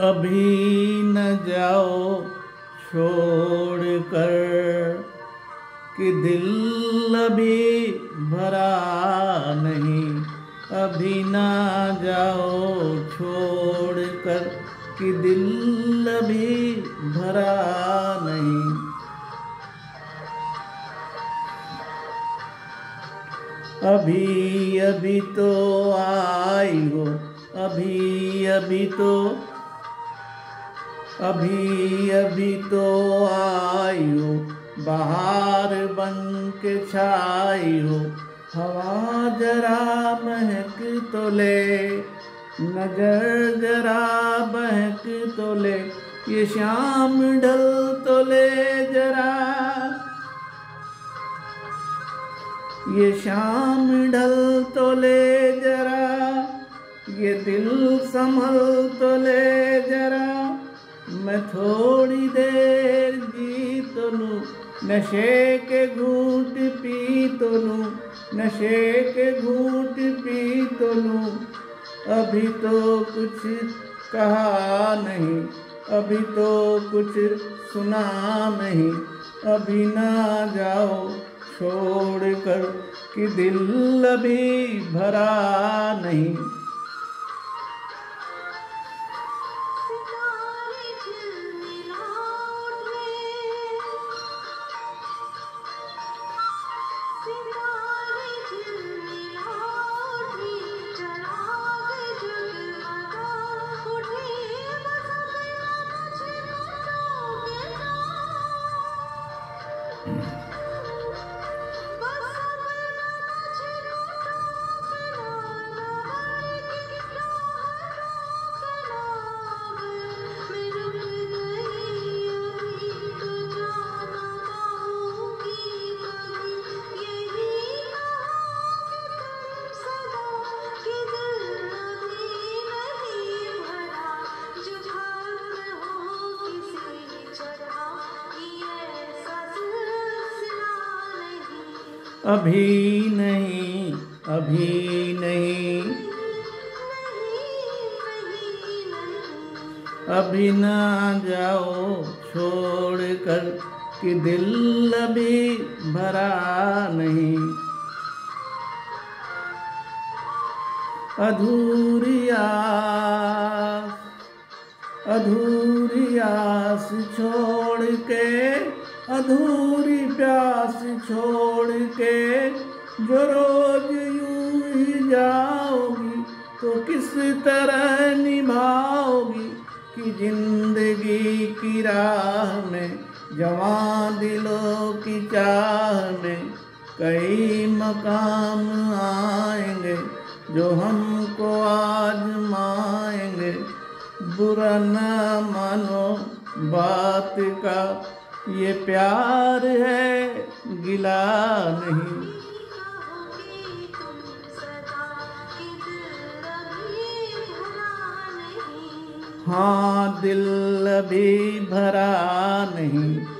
अभी न जाओ छोड़ कर कि दिल अभी भरा नहीं। अभी ना जाओ छोड़ कर कि दिल अभी भरा नहीं। अभी अभी तो आई हो अभी अभी तो अभी अभी तो आयो, बाहर बन के हो हवा जरा महक तो ले नज़र जरा बहक तो ले, ये श्याम ढल तो ले जरा। ये शाम ढल तो ले जरा, ये दिल संभल तो ले जरा। मैं थोड़ी देर जी तो लूँ, नशे के घूट पी तो लूँ, नशे के घूट पी तो लूँ। अभी तो कुछ कहा नहीं, अभी तो कुछ सुना नहीं, अभी ना जाओ छोड़ कर कि दिल अभी भरा नहीं। 嗯 अभी नहीं अभी नहीं। अभी ना जाओ छोड़ कर कि दिल अभी भरा नहीं। अधूरी आस अधूरी आस छोड़ के अधूरी प्यास छोड़ के जो रोज यूँ ही जाओगी तो किस तरह निभाओगी कि ज़िंदगी की राह में, जवान दिलों की चाह में, कई मकाम आएँगे, जो हमको आज माएँगे बुरा न मानो बात का ये प्यार है गिला नहीं। हाँ दिल अभी भरा नहीं।